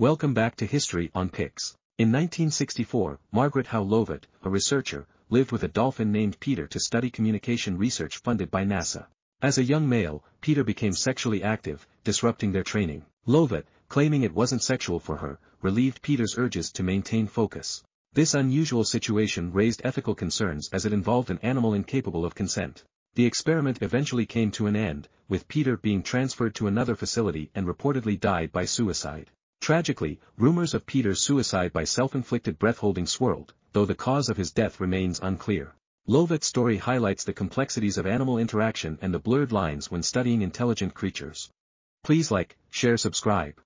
Welcome back to History on Pix. In 1964, Margaret Howe Lovatt, a researcher, lived with a dolphin named Peter to study communication research funded by NASA. As a young male, Peter became sexually active, disrupting their training. Lovatt, claiming it wasn't sexual for her, relieved Peter's urges to maintain focus. This unusual situation raised ethical concerns as it involved an animal incapable of consent. The experiment eventually came to an end, with Peter being transferred to another facility and reportedly died by suicide. Tragically, rumors of Peter's suicide by self-inflicted breath-holding swirled, though the cause of his death remains unclear. Lovatt's story highlights the complexities of animal interaction and the blurred lines when studying intelligent creatures. Please like, share subscribe.